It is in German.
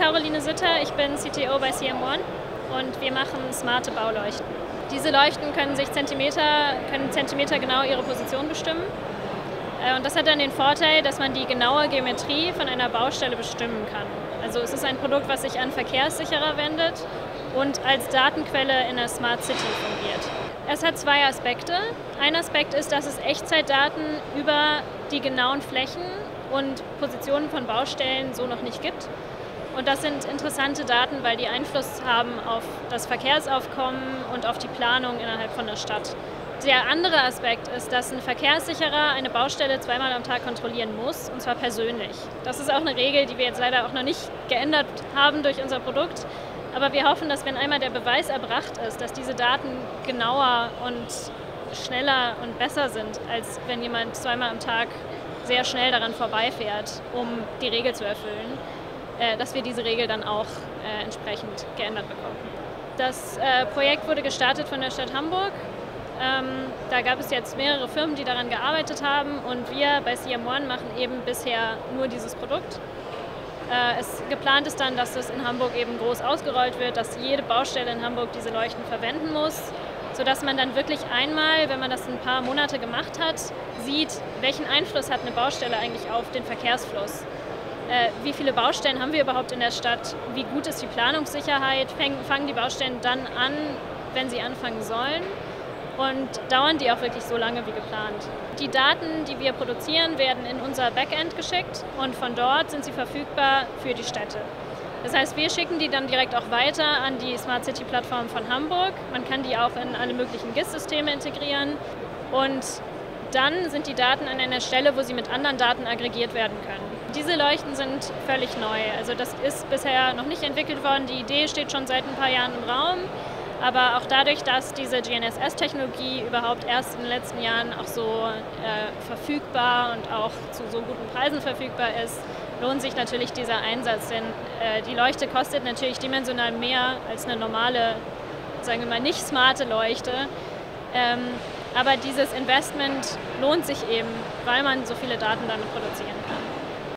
Caroline Sitter, ich bin CTO bei CM1 und wir machen smarte Bauleuchten. Diese Leuchten können sich Zentimeter, können Zentimeter genau ihre Position bestimmen. Äh, und das hat dann den Vorteil, dass man die genaue Geometrie von einer Baustelle bestimmen kann. Also es ist ein Produkt, was sich an Verkehrssicherer wendet und als Datenquelle in der Smart City fungiert. Es hat zwei Aspekte. Ein Aspekt ist, dass es Echtzeitdaten über die genauen Flächen und Positionen von Baustellen so noch nicht gibt. Und das sind interessante Daten, weil die Einfluss haben auf das Verkehrsaufkommen und auf die Planung innerhalb von der Stadt. Der andere Aspekt ist, dass ein Verkehrssicherer eine Baustelle zweimal am Tag kontrollieren muss, und zwar persönlich. Das ist auch eine Regel, die wir jetzt leider auch noch nicht geändert haben durch unser Produkt. Aber wir hoffen, dass wenn einmal der Beweis erbracht ist, dass diese Daten genauer und schneller und besser sind, als wenn jemand zweimal am Tag sehr schnell daran vorbeifährt, um die Regel zu erfüllen, dass wir diese Regel dann auch äh, entsprechend geändert bekommen. Das äh, Projekt wurde gestartet von der Stadt Hamburg. Ähm, da gab es jetzt mehrere Firmen, die daran gearbeitet haben und wir bei CM1 machen eben bisher nur dieses Produkt. Es geplant ist dann, dass das in Hamburg eben groß ausgerollt wird, dass jede Baustelle in Hamburg diese Leuchten verwenden muss, sodass man dann wirklich einmal, wenn man das ein paar Monate gemacht hat, sieht, welchen Einfluss hat eine Baustelle eigentlich auf den Verkehrsfluss äh, wie viele Baustellen haben wir überhaupt in der Stadt, wie gut ist die Planungssicherheit, fangen die Baustellen dann an, wenn sie anfangen sollen und dauern die auch wirklich so lange wie geplant. Die Daten, die wir produzieren, werden in unser Backend geschickt und von dort sind sie verfügbar für die Städte. Das heißt, wir schicken die dann direkt auch weiter an die Smart City Plattform von Hamburg. Man kann die auch in alle möglichen GIS-Systeme integrieren und dann sind die Daten an einer Stelle, wo sie mit anderen Daten aggregiert werden können. Diese Leuchten sind völlig neu. Also das ist bisher noch nicht entwickelt worden. Die Idee steht schon seit ein paar Jahren im Raum. Aber auch dadurch, dass diese GNSS-Technologie überhaupt erst in den letzten Jahren auch so äh, verfügbar und auch zu so guten Preisen verfügbar ist, lohnt sich natürlich dieser Einsatz. Denn äh, die Leuchte kostet natürlich dimensional mehr als eine normale, sagen wir mal, nicht smarte Leuchte. Ähm, aber dieses Investment lohnt sich eben, weil man so viele Daten dann produzieren kann.